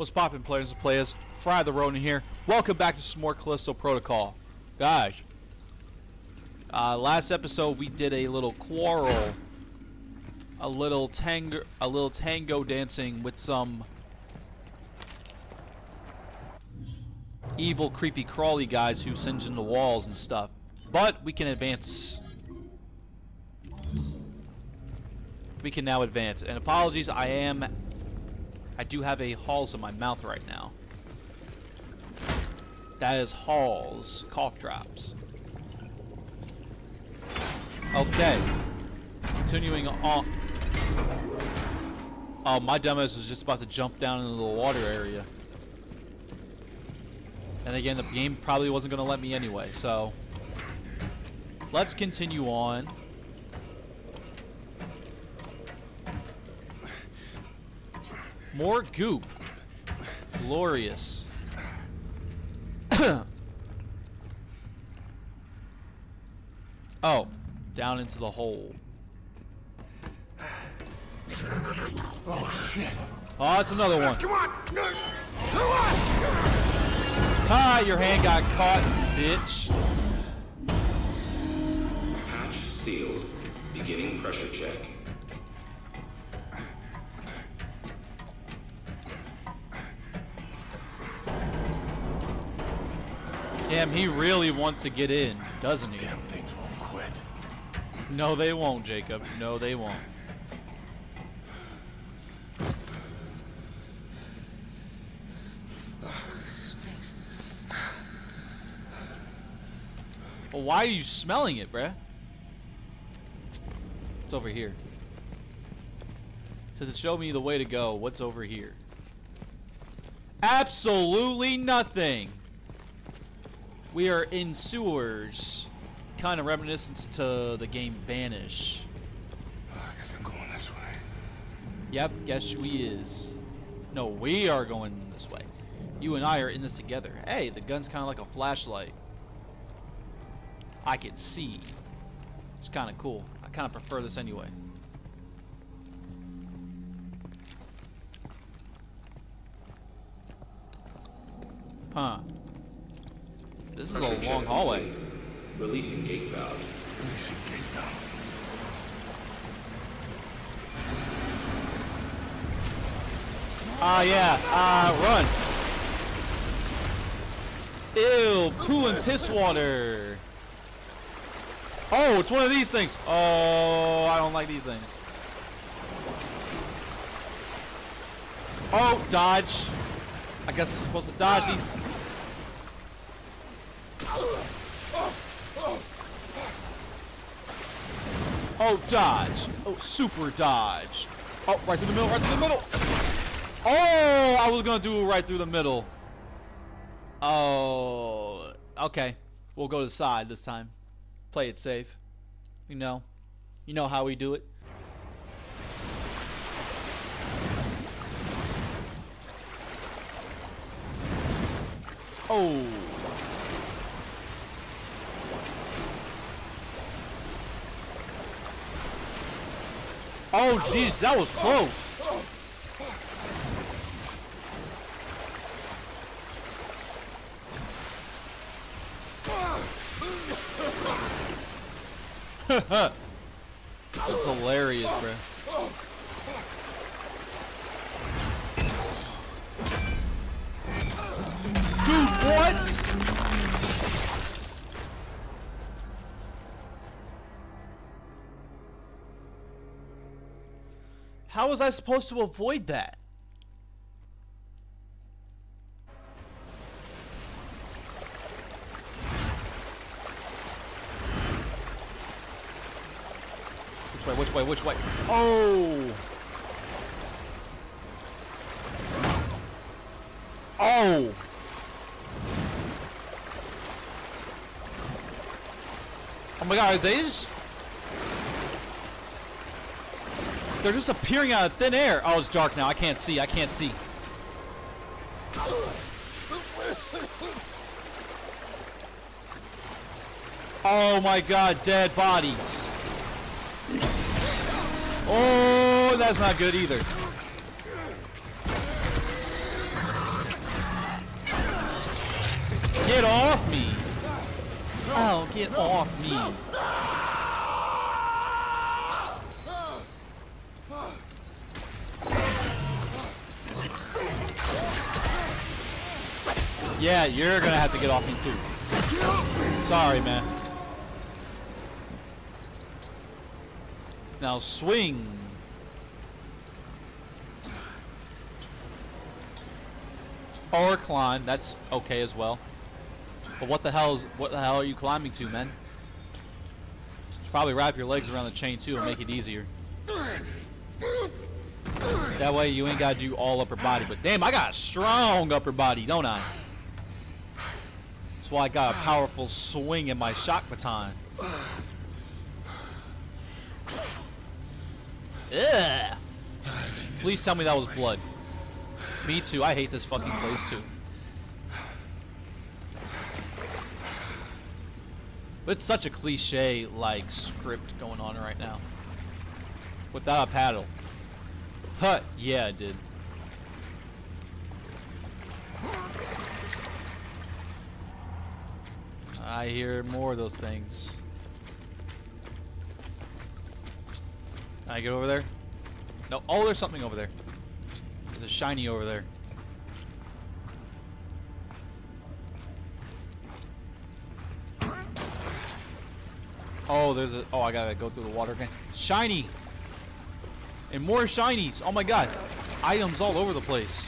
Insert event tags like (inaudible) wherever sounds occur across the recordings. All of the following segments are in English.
What's poppin' players and players? Frye the Ronin here. Welcome back to some more Callisto Protocol. Gosh. uh, last episode we did a little quarrel, a little tango, a little tango dancing with some evil, creepy, crawly guys who singe in the walls and stuff. But we can advance. We can now advance. And apologies, I am I do have a Halls in my mouth right now. That is Halls cough drops. Okay. Continuing on. Oh, my dumbass was just about to jump down into the water area. And again, the game probably wasn't going to let me anyway, so... Let's continue on. More goop. Glorious. oh, down into the hole. Oh shit! Oh, it's another one. Come on! Come on! Ah, your hand got caught, bitch. Hatch sealed. Beginning pressure check. Damn, he really wants to get in, doesn't he? Damn things won't quit. No, they won't, Jacob. No, they won't. Well, why are you smelling it, bruh? It's over here. Says it showed me the way to go. What's over here? Absolutely nothing. We are in sewers. Kind of reminiscent to the game Vanish. Oh, I guess I'm going this way. Yep, guess we is. No, we are going this way. You and I are in this together. Hey, the gun's kind of like a flashlight. I can see. It's kind of cool. I kind of prefer this anyway. Huh. This is a long hallway. complete. Releasing gate valve. Releasing gate valve. Ah, yeah. Ah, run. Ew, poo and piss water. Oh, it's one of these things. Oh, I don't like these things. Oh, dodge. I guess I'm supposed to dodge these. Oh, dodge. Oh, super dodge. Oh, right through the middle, right through the middle. Oh, I was gonna do it right through the middle. Oh, okay. We'll go to the side this time. Play it safe. You know, you know how we do it. Oh. Oh, jeez, that was close. That's hilarious, bro. How was I supposed to avoid that? Which way, which way, which way? Oh! Oh! Oh my god, are they They're just appearing out of thin air. Oh, it's dark now. I can't see. I can't see. Oh my god, dead bodies. Oh, that's not good either. Get off me. Oh, get off me. Yeah, you're gonna have to get off me too. Sorry, man. Now swing. Or climb, that's okay as well. But what the hell is what the hell are you climbing to, man? Should probably wrap your legs around the chain too and make it easier. That way you ain't gotta do all upper body. But damn, I got a strong upper body, don't I? That's why I got a powerful swing in my shock baton. Ugh. Please tell me that was blood. Me too. I hate this fucking place too. But it's such a cliche like script going on right now. Without a paddle. Huh, yeah it did. I hear more of those things. Can I get over there? No. Oh, there's something over there. There's a shiny over there. Oh, there's a. Oh, I gotta go through the water again. Shiny! And more shinies! Oh my god. Items all over the place.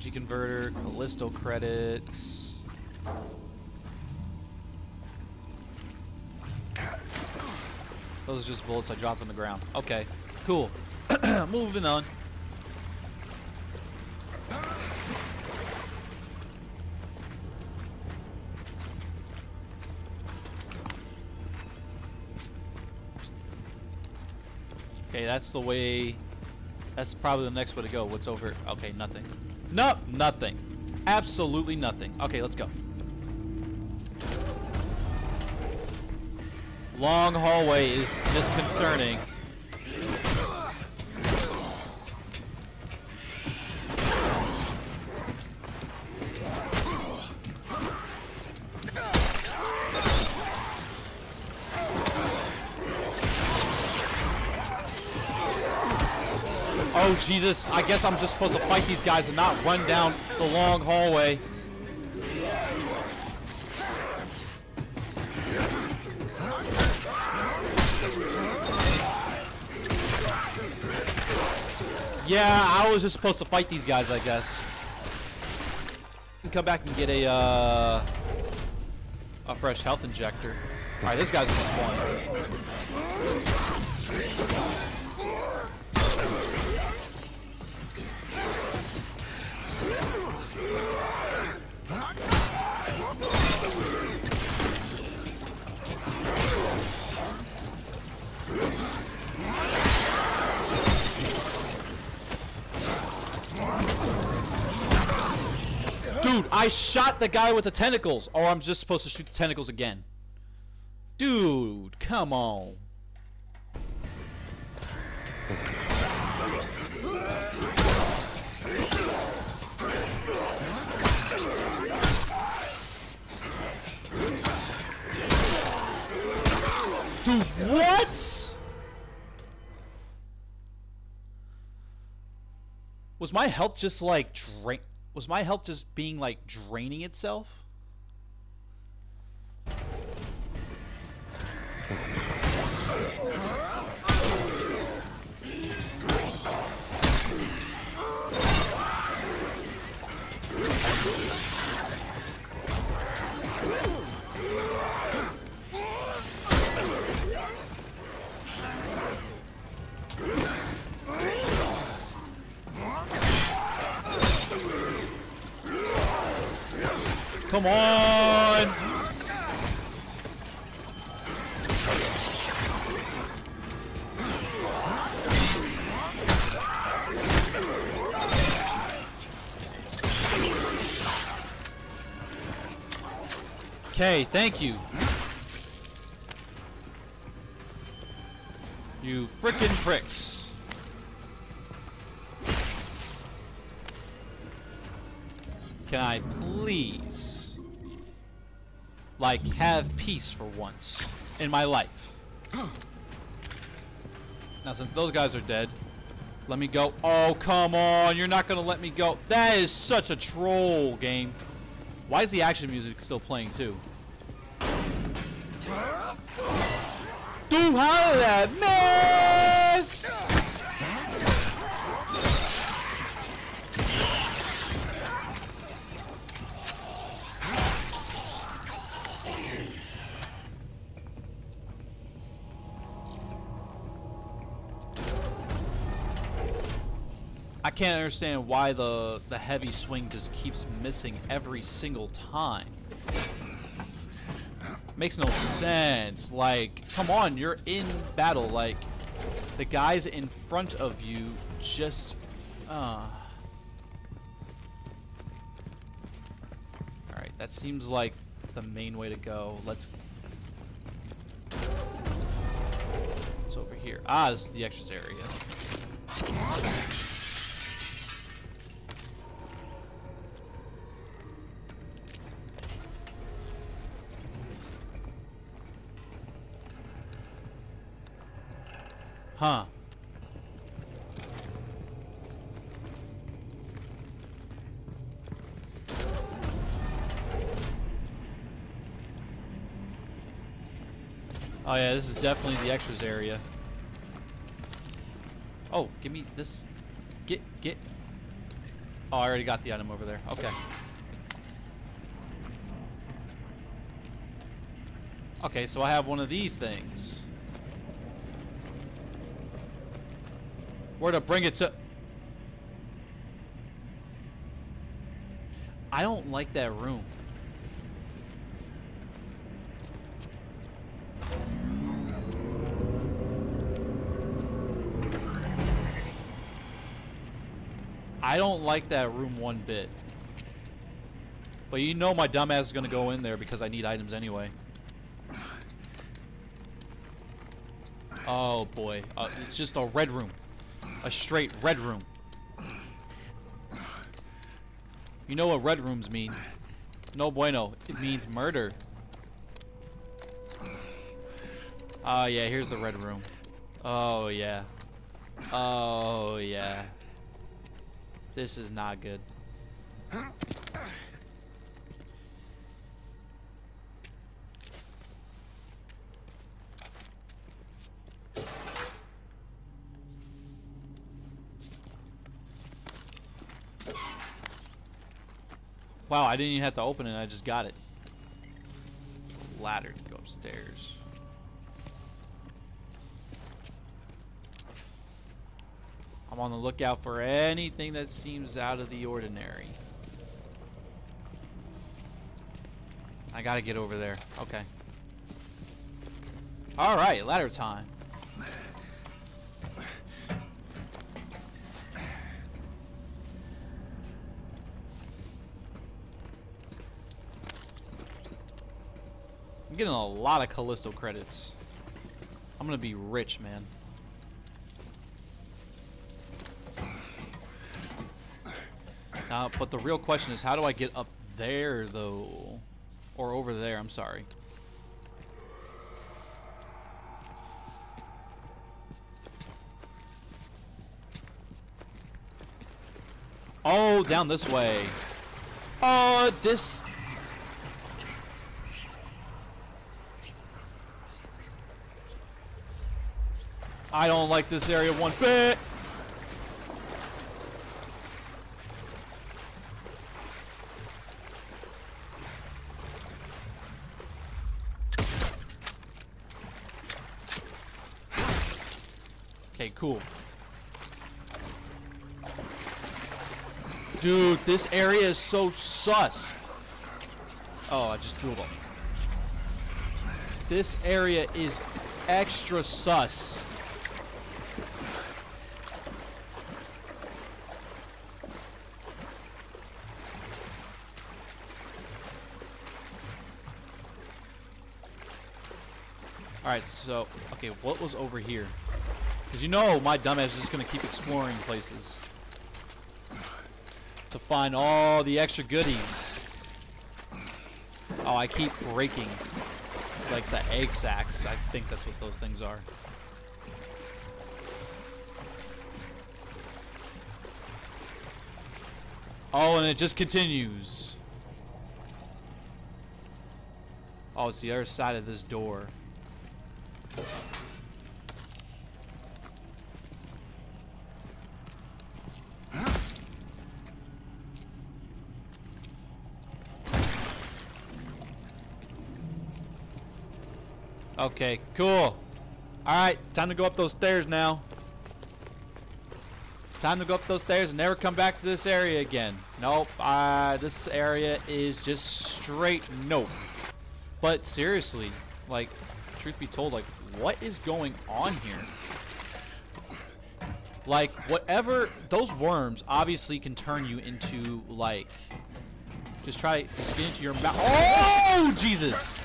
Energy converter, Callisto credits. Those are just bullets I dropped on the ground. Okay, cool. (clears throat) Moving on. Okay, that's the way. That's probably the next way to go. What's over? Okay, nothing. Nope, nothing. Absolutely nothing. Okay, let's go. Long hallway is disconcerting. Oh Jesus, I guess I'm just supposed to fight these guys and not run down the long hallway. Yeah, I was just supposed to fight these guys, I guess. Come back and get a uh, a fresh health injector. All right, this guy's gonna. Dude, I shot the guy with the tentacles. Or I'm just supposed to shoot the tentacles again. Dude, come on. What? Was my health just like drain? Was my health just being like draining itself? Come on! Okay, thank you. You frickin' pricks. Can I please, like, have peace for once in my life? Now, since those guys are dead, let me go. Oh, come on. You're not going to let me go. That is such a troll game. Why is the action music still playing, too? Dude, how that I can't understand why the the heavy swing just keeps missing every single time. Makes no sense. Like, come on, you're in battle. Like, the guys in front of you just, uh. All right, that seems like the main way to go. Let's. It's over here. Ah, this is the extras area. Huh. Oh yeah, this is definitely the extras area. Oh, give me this. Get, get. Oh, I already got the item over there. Okay. Okay, so I have one of these things. Where to bring it to... I don't like that room. I don't like that room one bit. But you know my dumbass is to go in there because I need items anyway. Oh boy. Uh, it's just a red room. A straight red room. You know what red rooms mean. No bueno. It means murder. Oh yeah, here's the red room. Oh yeah. Oh yeah. This is not good. Wow, I didn't even have to open it, I just got it. Ladder to go upstairs. I'm on the lookout for anything that seems out of the ordinary. I gotta get over there. Okay. Alright, ladder time. Getting a lot of Callisto credits. I'm gonna be rich, man. Uh, but the real question is, how do I get up there, though? Or over there, I'm sorry. Oh, down this way. Oh, this... I don't like this area one bit. Okay, cool. Dude, this area is so sus. Oh, I just drooled on me. This area is extra sus. Alright, so, okay, what was over here? Because you know my dumbass is just going to keep exploring places. To find all the extra goodies. Oh, I keep breaking. Like the egg sacks. I think that's what those things are. Oh, and it just continues. Oh, it's the other side of this door. Okay, cool. Alright, time to go up those stairs now. Time to go up those stairs and never come back to this area again. Nope, uh, this area is just straight nope. But seriously, like, truth be told, like, what is going on here? Like, whatever, those worms obviously can turn you into, like, just try, just get into your mouth. Oh, Jesus!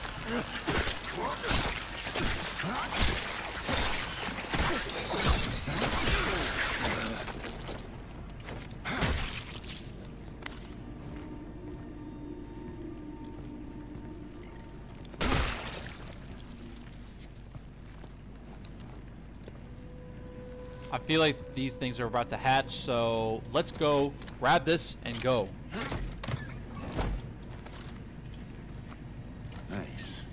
Feel like these things are about to hatch, so let's go grab this and go. Nice.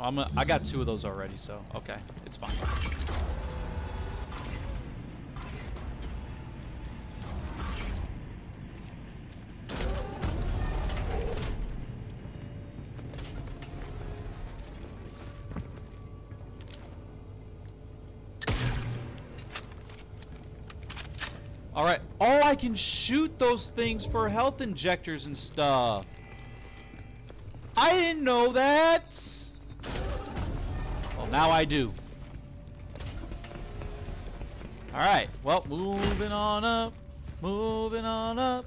I'm gonna, I got two of those already, so okay, it's fine. Can shoot those things for health injectors and stuff. I didn't know that. Well, now I do. Alright. Well, moving on up. Moving on up.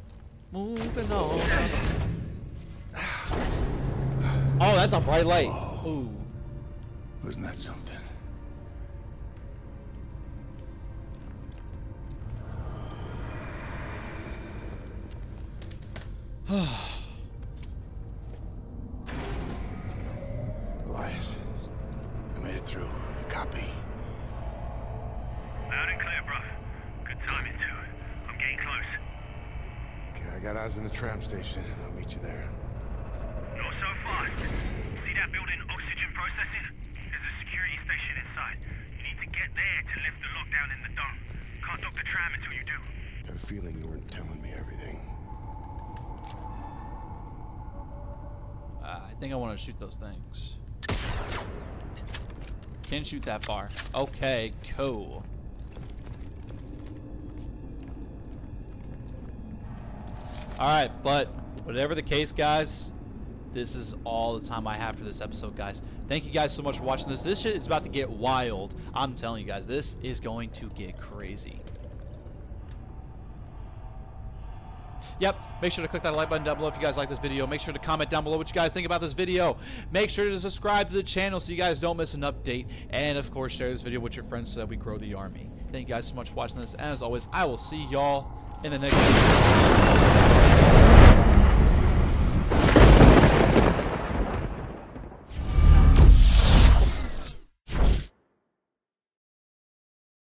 Moving on up. Oh, that's a bright light. Oh. Ooh. Wasn't that something? (sighs) Elias, I made it through. Copy. Loud and clear, bruv. Good timing, too. I'm getting close. Okay, I got eyes in the tram station. I'll meet you there. Not so fast. See that building oxygen processing? There's a security station inside. You need to get there to lift the lockdown in the dome. Can't dock the tram until you do. Got a feeling you weren't telling me everything. Think I want to shoot those things. Can't shoot that far. Okay, cool. Alright, but whatever the case, guys, this is all the time I have for this episode, guys. Thank you guys so much for watching this. This shit is about to get wild. I'm telling you guys, this is going to get crazy. Yep, make sure to click that like button down below if you guys like this video. Make sure to comment down below what you guys think about this video. Make sure to subscribe to the channel so you guys don't miss an update. And of course, share this video with your friends so that we grow the army. Thank you guys so much for watching this. And as always, I will see y'all in the next video.